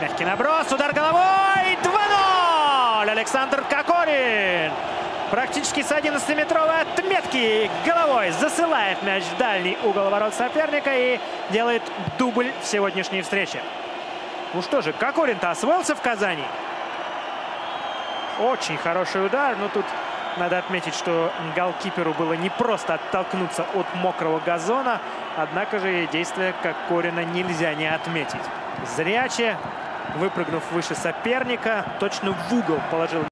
Мягкий наброс, удар головой, 2-0! Александр Кокорин практически с 11-метровой отметки головой засылает мяч в дальний угол ворот соперника и делает дубль в сегодняшней встрече. Ну что же, Кокорин-то освоился в Казани. Очень хороший удар, но тут надо отметить, что голкиперу было не просто оттолкнуться от мокрого газона, однако же действия Кокорина нельзя не отметить. Зряче, выпрыгнув выше соперника, точно в угол положил